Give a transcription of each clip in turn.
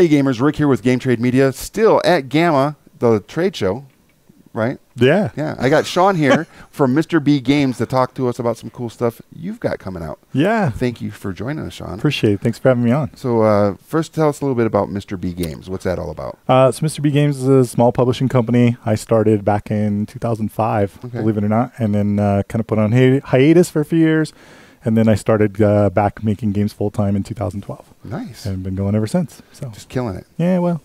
Hey gamers, Rick here with Game Trade Media, still at GAMA, the trade show, right? Yeah. Yeah, I got Sean here from Mr. B Games to talk to us about some cool stuff you've got coming out. Yeah. Thank you for joining us, Sean. Appreciate it. Thanks for having me on. So, uh, first, tell us a little bit about Mr. B Games. What's that all about? Uh, so, Mr. B Games is a small publishing company. I started back in 2005, Okay. believe it or not, and then uh, kind of put on hi- hiatus for a few years. And then I started uh, back making games full time in 2012 Nice. and been going ever since. So, Just killing it. yeah, well,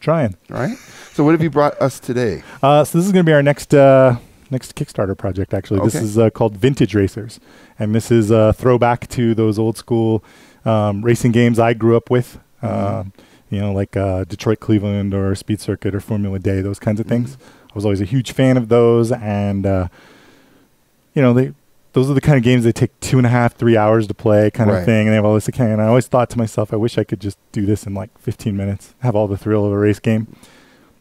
trying. All right. So, what have you brought us today? Uh, so, this is going to be our next. Uh, Next Kickstarter project, actually. This is uh, called Vintage Racers. And this is a throwback to those old school um, racing games I grew up with. Mhm. Um, you know, like uh, Detroit Cleveland or Speed Circuit or Formula Dé, those kinds of things. I was always a huge fan of those, and uh, you know, they those are the kind of games that take two and a half, three hours to play, kind Right. of thing. And they have all this kind. And I always thought to myself, I wish I could just do this in like 15 minutes, have all the thrill of a race game.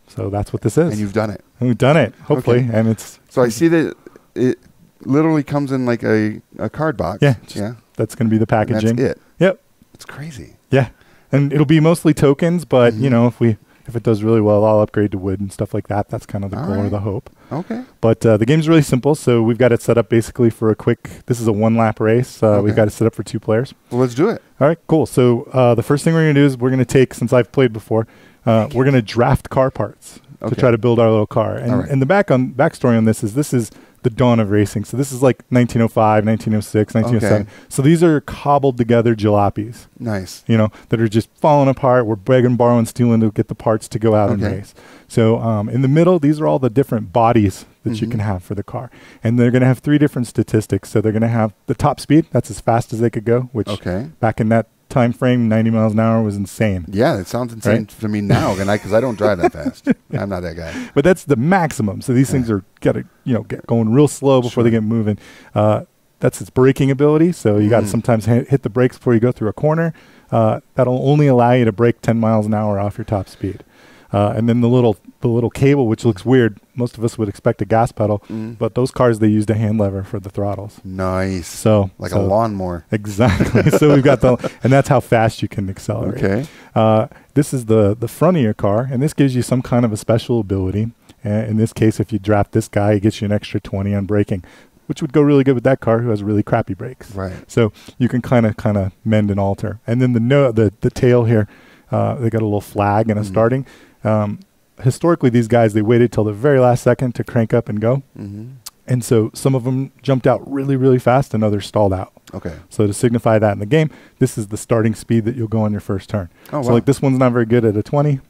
So that's what this is. And you've done it. And we've done it, hopefully, Okay. and it's So, I see that it literally comes in like a, a card box. Yeah, Yeah. that's going to be the and packaging. That's it. Yep. It's crazy. Yeah, and it'll be mostly tokens, but Mhm. you know, if we if it does really well, I'll upgrade to wood and stuff like that. That's kind of the All goal or the hope. Okay. But uh, the game's really simple, so we've got it set up basically for a quick. This is a one lap race. Uh, We've got it set up for two players. Well, let's do it. All right, cool. So uh, the first thing we're gonna do is we're gonna take, since I've played before, uh, we're gonna draft car parts Okay. to try to build our little car. And, right. and the back on backstory on this is this is the dawn of racing. So this is like 1905, 1906, 1907. Okay. So these are cobbled together jalopies Nice. you know, that are just falling apart. We're begging, borrowing, stealing to get the parts to go out and Okay. race. So um, in the middle, these are all the different bodies that you Mhm. can have for the car, and they're going to have three different statistics. So they're going to have the top speed, that's as fast as they could go, which Okay. back in that time frame, 90 miles an hour was insane. Yeah, it sounds insane Right? to me now, and I because I don't drive that fast. I'm not that guy. But that's the maximum. So these Yeah. things are got to you know get going real slow before they get moving. Uh, that's its braking ability. So you got to Mm. sometimes hit the brakes before you go through a corner. Uh, that'll only allow you to brake 10 miles an hour off your top speed. Uh, and then the little the little cable, which looks weird. Most of us would expect a gas pedal, Mm. but those cars they used a hand lever for the throttles. Nice. So like so- a lawnmower. Exactly. so we've got the, and that's how fast you can accelerate. Okay. Uh, this is the the front of your car, and this gives you some kind of a special ability. Uh, in this case, if you draft this guy, it gets you an extra 20 on braking, which would go really good with that car who has really crappy brakes. Right. So you can kind of kind of mend and alter. And then the no the the tail here, uh, they got a little flag and a Mhm. starting. Um, historically, these guys they waited till the very last second to crank up and go, hmm and so some of them jumped out really really fast, and others stalled out. Okay. So to signify that in the game, this is the starting speed that you'll go on your first turn. Oh so wow. like this one's not very good at a 20,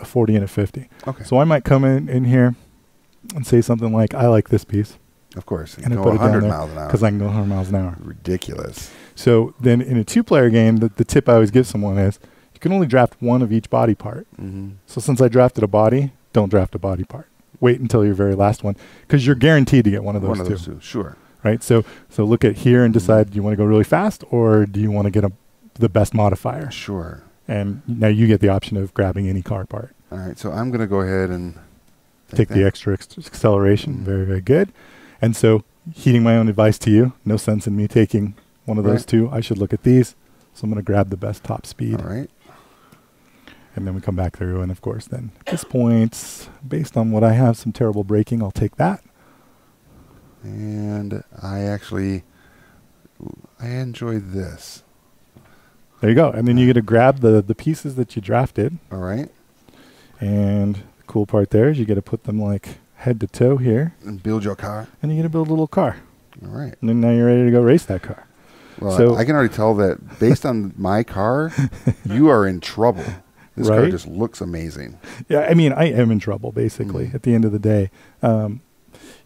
a 40, and a 50. okay. So I might come in, in here and say something like, I like this piece of course. And I go put it down 100 miles an hour. because I can go 100 miles an hour. Ridiculous. So then in a two-player game, the, the tip I always give someone is you can only draft one of each body part. hmm So since I drafted a body, don't draft a body part. Wait until your very last one because you're guaranteed to get one of those One of two, those two. Sure. right? So so look at here and Mhm. decide do you want to go really fast or do you want to get a, the best modifier? Sure. And now you get the option of grabbing any car part. All right. So I'm gonna go ahead and take the that. extra ex- acceleration. Mhm. Very, very good. And so, heeding my own advice to you, no sense in me taking one of those two. I should look at these. So I'm going to grab the best top speed, All right. And then we come back through. And of course, then at this point, based on what I have, some terrible braking, I'll take that. And I actually I enjoy this. There you go. And then you uh, get to grab the the pieces that you drafted. All right. And the cool part there is you get to put them like head to toe here, And build your car. and you get to build a little car. All right. And then now you're ready to go race that car. Well, So- I can already tell that based on my car, you are in trouble. This car just looks amazing. Yeah, I mean, I am in trouble basically Mhm. at the end of the day. Um,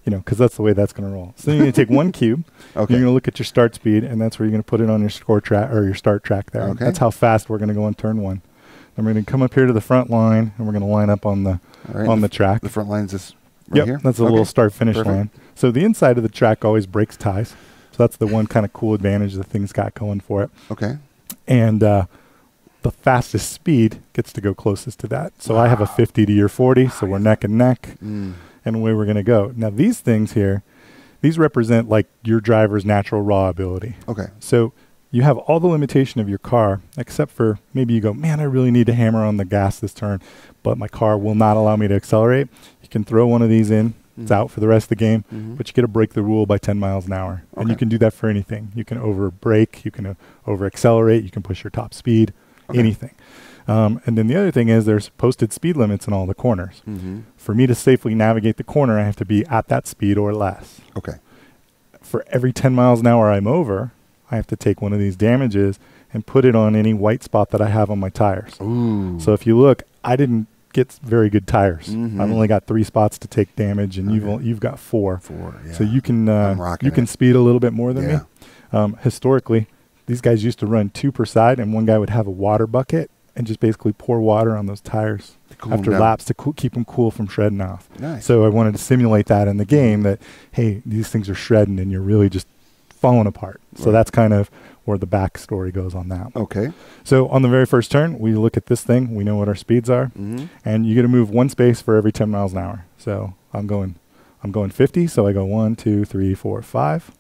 you know, because that's the way that's going to roll. So you're going to take one cube. Okay. You're going to look at your start speed, and that's where you're going to put it on your score track or your start track there. Okay. That's how fast we're going to go on turn one. Then we're going to come up here to the front line, and we're going to line up on the right. on the track. the front line's this right yep, here. that's a Okay. little start finish Perfect. line. So the inside of the track always breaks ties. So that's the one kind of cool advantage the thing's got going for it. Okay. And uh, the fastest speed gets to go closest to that. So I have a 50 to your 40, so we're neck and neck. Mm. and away we're going to go. Now these things here, these represent like your driver's natural raw ability. Okay. So you have all the limitation of your car, except for maybe you go, man, I really need to hammer on the gas this turn, but my car will not allow me to accelerate. You can throw one of these in. It's Mhm. out for the rest of the game, Mhm. but you get to break the rule by 10 miles an hour. And you can do that for anything. You can over brake, you can uh, over accelerate, you can push your top speed, Okay. anything. Um, and then the other thing is there's posted speed limits in all the corners. Mhm. For me to safely navigate the corner, I have to be at that speed or less. Okay. For every 10 miles an hour I'm over, I have to take one of these damages and put it on any white spot that I have on my tires. Ooh. So if you look, I didn't get very good tires. Mhm. I've only got three spots to take damage, and you've Okay. you've got four. four. Yeah. So you can uh, you can it. speed a little bit more than Yeah. me. Um, historically, these guys used to run two per side, and one guy would have a water bucket and just basically pour water on those tires after laps to keep them cool from shredding off. Nice. So I wanted to simulate that in the game that hey, these things are shredding and you're really just falling apart. So that's kind of where the backstory goes on that. okay. So on the very first turn, we look at this thing. We know what our speeds are, Mhm. and you get to move one space for every 10 miles an hour. So I'm going, I'm going 50. So I go one, two, three, four, five.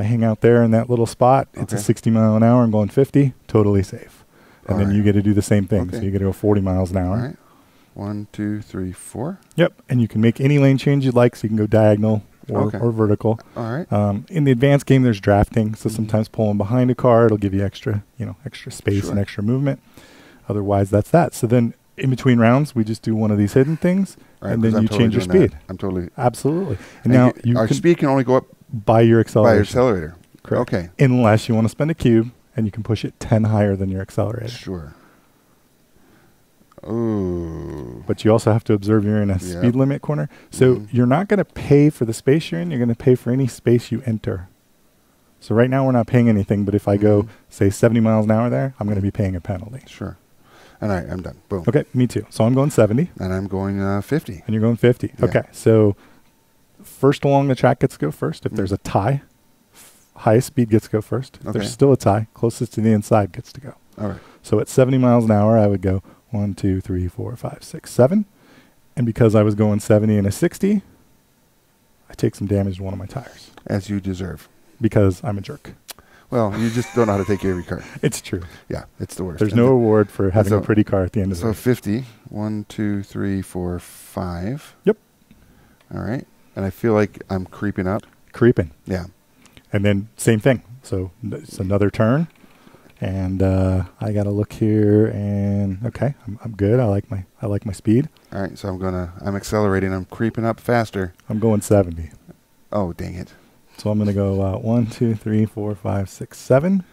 I hang out there in that little spot. It's a 60 mile an hour. I'm going 50. Totally safe. And All then right. you get to do the same thing. So you get to go 40 miles an hour. All right. One, two, three, four. Yep. And you can make any lane change you'd like. So you can go diagonal or, Okay. or vertical. All right. Um, in the advanced game, there's drafting. So Mhm. sometimes pulling behind a car, it'll give you extra, you know, extra space Sure. and extra movement. Otherwise, that's that. So then in between rounds, we just do one of these hidden things, right, and then I'm you totally change your doing that. speed. I'm totally. Absolutely. And And now you- you our can speed can only go up buy your by your accelerator. Correct. Okay. Unless you want to spend a cube, and you can push it 10 higher than your accelerator. Sure. Ooh. But you also have to observe you're in a Yep. speed limit corner. So Mhm. you're not going to pay for the space you're in. You're going to pay for any space you enter. So right now we're not paying anything, but if I go Mhm. say 70 miles an hour there, I'm going to be paying a penalty. Sure. All right. I'm done. Boom. Okay, me too. So I'm going 70 And I'm going uh, 50. and you're going 50. Yeah. Okay, so first along the track gets to go first. If Mm. there's a tie, f- highest speed gets to go first. If Okay. there's still a tie, closest to the inside gets to go. All right. So at 70 miles an hour, I would go one, two, three, four, five, six, seven. And because I was going 70 and a 60, I take some damage to one of my tires As you deserve. because I'm a jerk. Well, you just don't know how to take care of your car. It's true. Yeah, it's the worst. There's And no award for having so- a pretty car at the end of the So 50. One, two, three, four, five. Yep. All right. And I feel like I'm creeping up. Creeping. Yeah. And then same thing. So it's another turn, and uh, I got to look here. And okay, I'm, I'm good. I like my I like my speed. All right. So I'm gonna. I'm accelerating. I'm creeping up faster. I'm going 70. Oh, dang it. So I'm going to go uh, one, two, three, four, five, six, seven.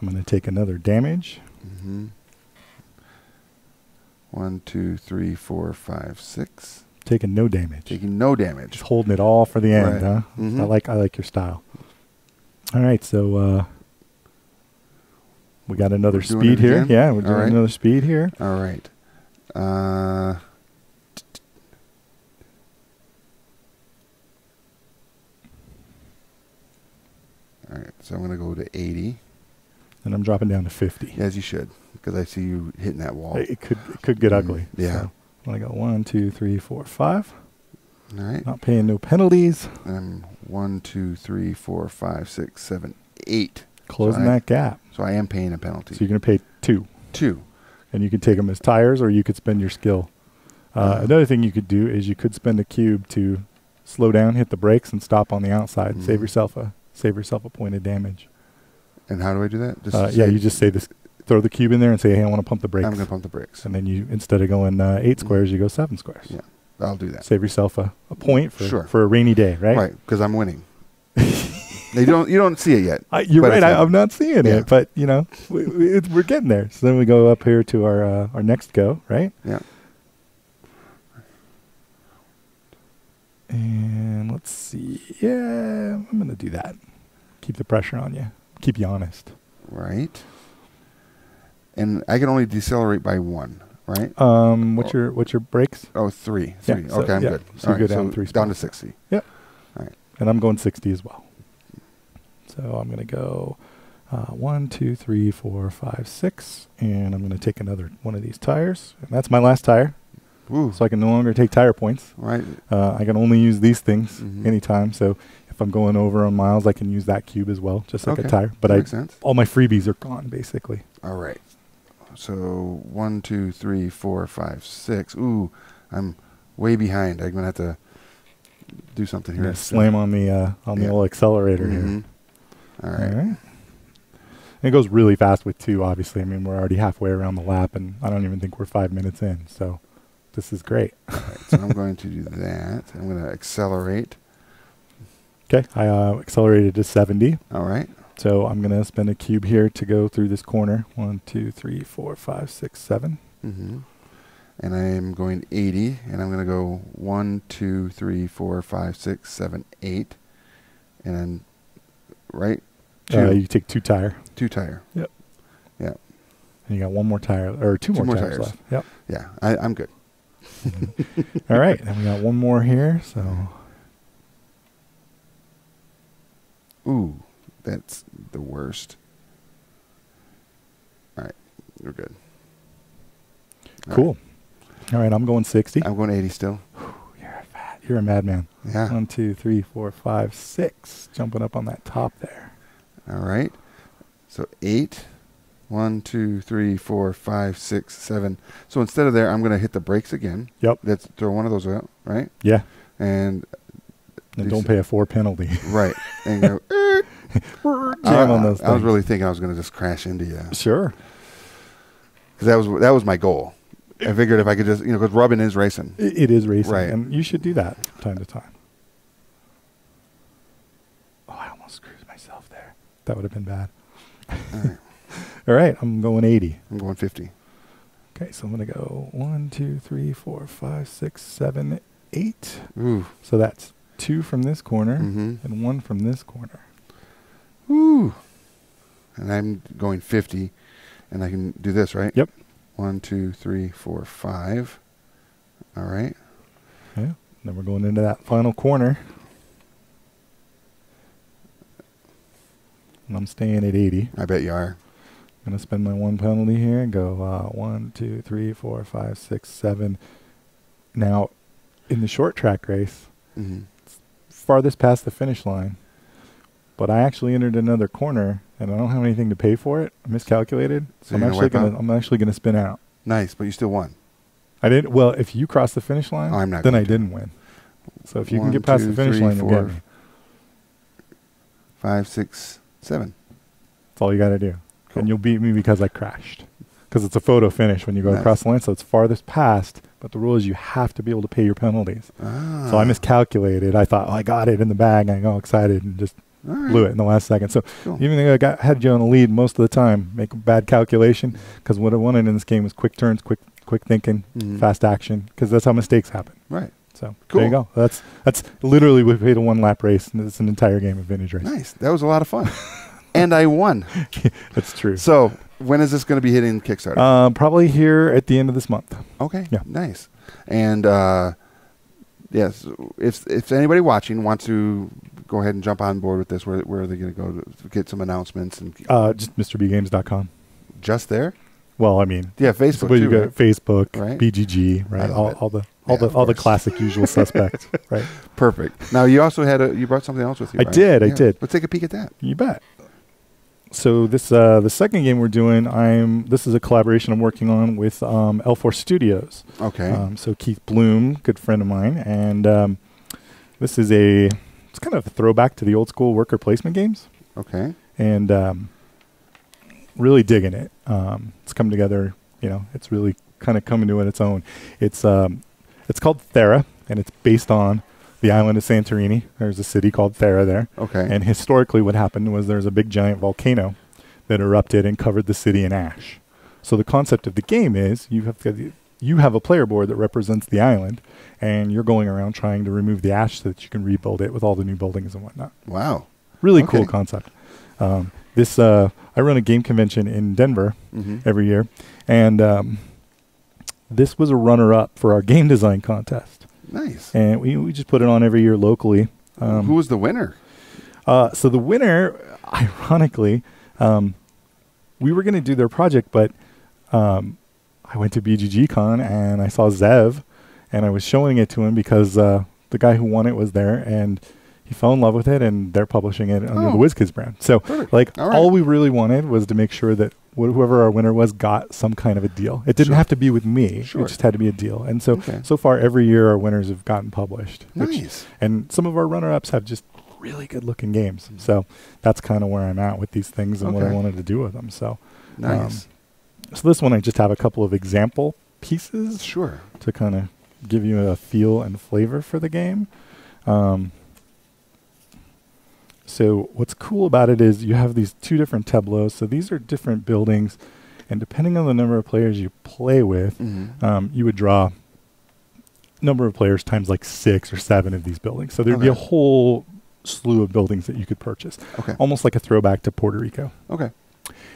I'm going to take another damage. Mm-hmm. One, two, three, four, five, six. Taking no damage. Taking no damage. Just holding it all for the end, Right. huh? Mhm. I like I like your style. All right, so uh, we got another speed here. again? Yeah, we're doing right. another speed here. All right. Uh, all right. So I'm gonna go to 80, And I'm dropping down to 50. as you should, because I see you hitting that wall. It, could it could get Mhm. ugly. Yeah. So I'm gonna go one, two, three, four, five. All right. Not paying no penalties. And one, two, three, four, five, six, seven, eight. Closing I- that gap. So I am paying a penalty. So you're gonna pay two, Two. and you can take them as tires, or you could spend your skill. Uh, another thing you could do is you could spend a cube to slow down, hit the brakes, and stop on the outside. Save Mhm. yourself a save yourself a point of damage. And how do I do that? Just Uh, yeah, you just say this, throw the cube in there and say, "Hey, I want to pump the brakes." I'm gonna pump the brakes. and then you instead of going uh, eight Mhm. squares, you go seven squares. Yeah. I'll do that. Save yourself a, a point for Sure. for a rainy day, right? Right, because I'm winning. they don't. You don't see it yet. Uh, you're right. I, I'm not seeing Yeah. it, but you know, we, we, it, we're getting there. So then we go up here to our uh, our next go, right? Yeah. And let's see. Yeah, I'm gonna do that. Keep the pressure on you. Keep you honest. Right. And I can only decelerate by one. Right. Um, what's Oh. your what's your brakes? Oh, three, three. Yeah, Three. so- okay, I'm yeah, good. so you All go right, down three Down to spots. 60. And I'm going 60 as well. So I'm going to go uh, one, two, three, four, five, six, and I'm going to take another one of these tires. And that's my last tire, Ooh. so I can no longer take tire points. right. Uh, I can only use these things Mhm. anytime. So if I'm going over on miles, I can use that cube as well, just like Okay. a tire. But I sense. all my freebies are gone basically. All right. So one, two, three, four, five, six. Ooh, I'm way behind. I'm gonna have to do something here. slam on the uh, on the old accelerator Mhm. here. All right. And it goes really fast with two. Obviously, I mean we're already halfway around the lap, and I don't even think we're five minutes in. So this is great. All right. So I'm going to do that. I'm going to accelerate. Okay, I uh, accelerated to 70. All right. So I'm gonna spend a cube here to go through this corner. One, two, three, four, five, six, seven. Mm-hmm. And I am going 80, and I'm going to go one, two, three, four, five, six, seven, eight, and then right two, Uh, you take two tire, two tire. Yep. Yeah. And you got one more tire or two, Two more, more tires, tires. left. Yep. Yeah, I, I'm good. All right, and we got one more here. So Ooh, that's the worst. All right, we're good. All cool. All right, I'm going 60. I'm going 80 still. You're a fat. You're a madman. Yeah. One, two, three, four, five, six. Jumping up on that top there. All right. So eight. One, two, three, four, five, six, seven. So instead of there, I'm going to hit the brakes again. Yep. Let's throw one of those out, right? Yeah. And And Do don't pay a four penalty. right. And go. Jam I, on those. I was really thinking I was going to just crash into you sure. because that was that was my goal. I figured if I could just you know because rubbing is racing. It, it is racing, Right. and you should do that from time to time. Oh, I almost screwed myself there. That would have been bad. All right. All right, I'm going 80. I'm going 50. Okay, so I'm going to go one, two, three, four, five, six, seven, eight. Ooh. So that's two from this corner Mm-hmm. and one from this corner. Ooh. And I'm going 50, and I can do this, right? Yep. One, two, three, four, five. All right. Yeah. Then we're going into that final corner. And I'm staying at 80. I bet you are. I'm going to spend my one penalty here and go uh, one, two, three, four, five, six, seven. Now, in the short track race, Mm-hmm. farthest past the finish line, but I actually entered another corner and I don't have anything to pay for it. I miscalculated, So so I'm actually gonna? I'm actually gonna spin out. Nice, but you still won. I didn't. Well, if you cross the finish line, I'm not then I to. didn't win. So if you One, can get past two, the finish three, line, you'll four. get. Five, six, seven. That's all you got to do, Cool. and you'll beat me because I crashed. Because it's a photo finish when you go Nice. across the line, so it's farthest past. But the rule is you have to be able to pay your penalties. Ah. So I miscalculated. I thought, oh, I got it in the bag. I got all excited and just right. blew it in the last second. So Cool. even though I got had you on the lead most of the time, make a bad calculation because what I wanted in this game was quick turns, quick quick thinking, Mhm. fast action because that's how mistakes happen. Right. So Cool. there you go. That's that's literally we played a one lap race and it's an entire game of vintage race. Nice. That was a lot of fun. and I won. That's true. So when is this going to be hitting Kickstarter? Um, probably here at the end of this month. okay. yeah. Nice. And uh, yes, if if anybody watching wants to go ahead and jump on board with this, where where are they going to go to get some announcements and Uh, just MrBGames.com. just there? Well, I mean, Yeah, Facebook where you too. go right? Facebook, Right. BGG, right? All, all the all Yeah, the all the classic usual suspects, right? Perfect. Now you also had a you brought something else with you. I right? did, I did. Let's take a peek at that. You bet. So this uh, the second game we're doing, I'm this is a collaboration I'm working on with um, L4 Studios. Okay. Um, so Keith Bloom, good friend of mine, and um, this is a it's kind of a throwback to the old school worker placement games, okay. and um, really digging it. Um, it's come together. You know, it's really kind of coming to its own. It's um, it's called Thera, and it's based on the island of Santorini. There's a city called Thera there. Okay. And historically, what happened was there's a big giant volcano that erupted and covered the city in ash. So the concept of the game is you have you have a player board that represents the island, and you're going around trying to remove the ash so that you can rebuild it with all the new buildings and whatnot. wow. Really Okay. cool concept. Um, this uh, I run a game convention in Denver hmm every year, and um, this was a runner-up for our game design contest, Nice. and we we just put it on every year locally. Um, Who was the winner? uh, so the winner, ironically, um, we were going to do their project, but um, I went to BGG Con and I saw Zev, and I was showing it to him because uh, the guy who won it was there, and he fell in love with it, and they're publishing it under Oh. the WizKids brand. So, Perfect. like, All all, right. we really wanted was to make sure that whoever our winner was got some kind of a deal. It didn't Sure. have to be with me; Sure. it just had to be a deal. And so, Okay. so far, every year our winners have gotten published. which- Nice. and some of our runner-ups have just really good-looking games. So that's kind of where I'm at with these things and what I wanted to do with them. So, Nice. so this one I just have a couple of example pieces sure. to kind of give you a feel and flavor for the game. Um, so what's cool about it is you have these two different tableaus. So these are different buildings, and depending on the number of players you play with, hmm um, you would draw number of players times like six or seven of these buildings. So there'd be a whole slew of buildings that you could purchase, Okay. almost like a throwback to Puerto Rico. Okay.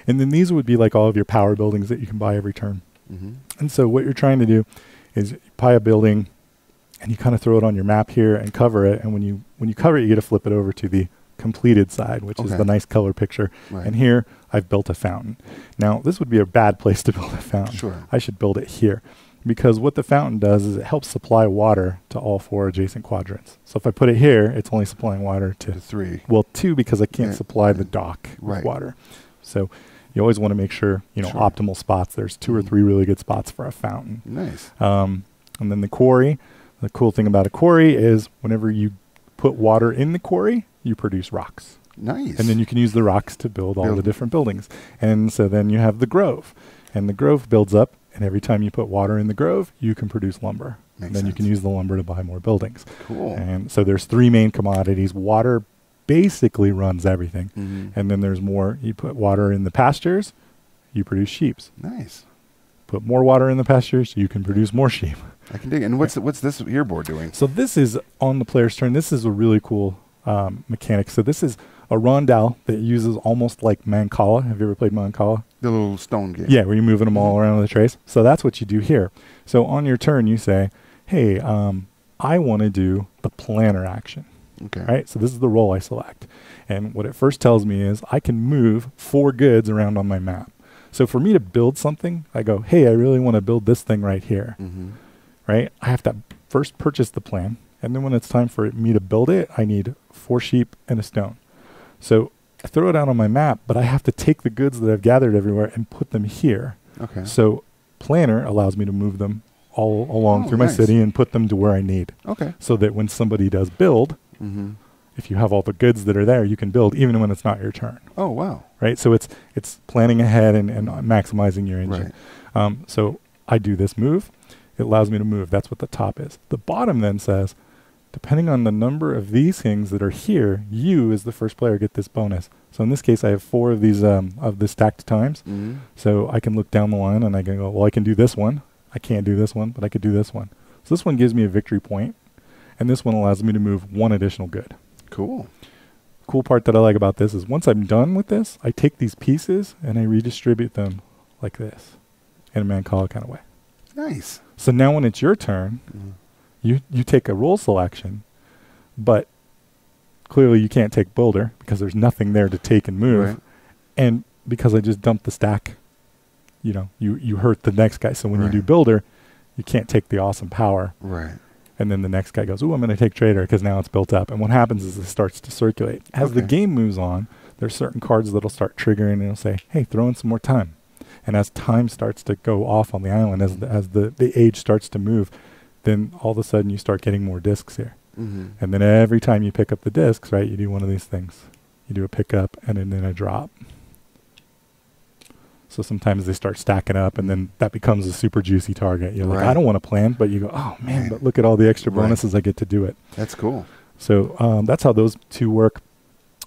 And then these would be like all of your power buildings that you can buy every turn. hmm And so what you're trying to do is buy a building and you kind of throw it on your map here and cover it. And when you when you cover it, you get to flip it over to the completed side, which is the nice color picture. Right. And here I've built a fountain. Now this would be a bad place to build a fountain. Sure. I should build it here. Because what the fountain does is it helps supply water to all four adjacent quadrants. So if I put it here, it's only supplying water to To three. well, two because I can't Yeah. supply the dock Right. with water. So you always want to make sure you know Sure. optimal spots. There's two or Mhm. three really good spots for a fountain. Nice. Um, and then the quarry. The cool thing about a quarry is whenever you put water in the quarry, you produce rocks, Nice. and then you can use the rocks to build all the different buildings. And so then you have the grove, and the grove builds up. And every time you put water in the grove, you can produce lumber. Makes and then you can use the lumber to buy more buildings. cool. And so there's three main commodities. Water basically runs everything. hmm And then there's more. You put water in the pastures, you produce sheep. Nice. Put more water in the pastures, you can produce more sheep. I can dig. it. And what's what's this here board doing? So this is on the player's turn. This is a really cool um, mechanic. So this is a rondelle that uses almost like Mancala. Have you ever played Mancala? The little stone game. Yeah, where you're moving them all Mhm. around with a trace. So that's what you do here. So on your turn, you say, "Hey, um, I want to do the planner action." Okay. right? So this is the role I select. And what it first tells me is I can move four goods around on my map. So for me to build something, I go, hey, I really want to build this thing right here, hmm right? I have to first purchase the plan. And then when it's time for me to build it, I need four sheep and a stone. So I throw it out on my map, but I have to take the goods that I've gathered everywhere and put them here. Okay. So planner allows me to move them all along Oh, through my nice. city and put them to where I need. Okay. So that when somebody does build, hmm if you have all the goods that are there, you can build even when it's not your turn, Oh wow. right? So it's it's planning ahead and, and maximizing your engine. Right. Um, so I do this move, it allows me to move. That's what the top is. The bottom then says, depending on the number of these things that are here, you as the first player get this bonus. So in this case, I have four of these um, of the stacked times. hmm So I can look down the line and I can go, well, I can do this one. I can't do this one, but I could do this one. So this one gives me a victory point, and this one allows me to move one additional good Cool. cool part that I like about this is once I'm done with this, I take these pieces and I redistribute them like this in a Mancala kind of way. Nice. So now when it's your turn, Mhm. You, you take a rule selection, but clearly you can't take builder because there's nothing there to take and move. Right. And because I just dumped the stack, you know, you, you hurt the next guy. So when you do builder, you can't take the awesome power. Right. And then the next guy goes, "Ooh, I'm going to take trader because now it's built up." And what happens is it starts to circulate. As the game moves on, there's certain cards that'll start triggering and it'll say, "Hey, throw in some more time." And as time starts to go off on the island, as the, as the, the age starts to move, then all of a sudden you start getting more discs here. hmm And then every time you pick up the discs, right, you do one of these things. You do a pickup and then, then a drop. So sometimes they start stacking up, and then that becomes a super juicy target. You're like, I don't want to plan, but you go, oh man, but look at all the extra Right. bonuses I get to do it. That's cool. So um, that's how those two work.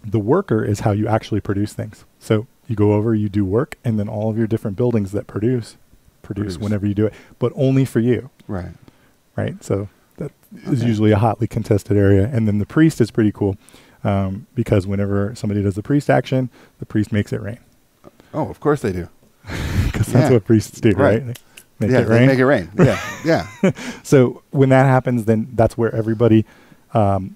The worker is how you actually produce things. So you go over, you do work, and then all of your different buildings that produce produce Produce. whenever you do it, but only for you, Right. Right? So that is Okay. usually a hotly contested area. And then the priest is pretty cool um, because whenever somebody does the priest action, the priest makes it rain Oh, of course they do. because that's what priests do, Right. right? Make yeah, it they rain. make it rain. Yeah. Yeah. So when that happens, then that's where everybody, um,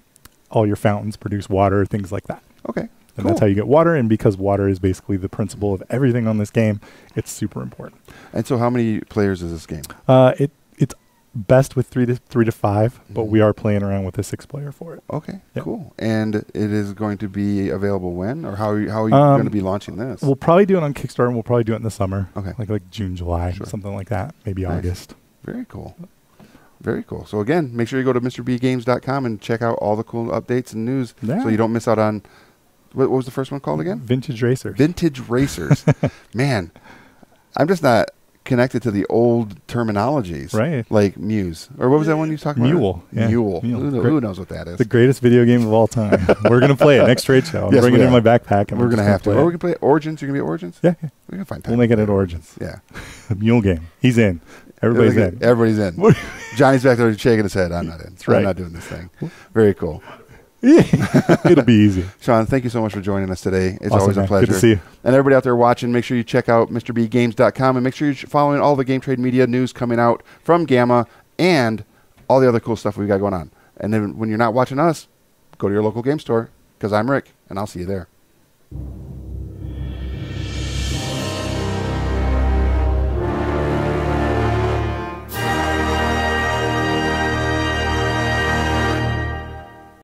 all your fountains produce water, things like that. Okay. And Cool. that's how you get water. And because water is basically the principle of everything on this game, it's super important. And so, how many players is this game? Uh, it best with three to three to 5 but Mhm. we are playing around with a six player for it. Okay, Yep. cool. And it is going to be available when, or how? Are you, how are you Um, going to be launching this? We'll probably do it on Kickstarter. and We'll probably do it in the summer, Okay. like like June, July, Sure. something like that. Maybe Nice. August. Very cool. Very cool. So again, make sure you go to MrBGames.com and check out all the cool updates and news, Yeah. so you don't miss out on. What, what was the first one called again? Vintage racers. Vintage racers. Man, I'm just not connected to the old terminologies, Right. Like Muse, or what was that one you talking about? Mule, yeah. Mule. Mule. Who, Great. who knows what that is? the greatest video game of all time. We're gonna play it next trade show. I'm Yes, bringing it in my backpack, and We're we're, gonna have to. play Or it. we can play Origins. You're gonna be at Origins. Yeah, yeah. we can find time. we'll make it at Origins. Yeah, Mule game. He's in. Everybody's in. Everybody's in. Johnny's back there shaking his head. I'm not in. I'm not doing this thing. Very cool. It'll be easy. Sean, thank you so much for joining us today. It's Awesome, always a man. pleasure. Good to see you. And everybody out there watching, make sure you check out MrBGames.com and make sure you're following all the Game Trade Media news coming out from GAMA and all the other cool stuff we've got going on. And then when you're not watching us, go to your local game store because I'm Rick and I'll see you there.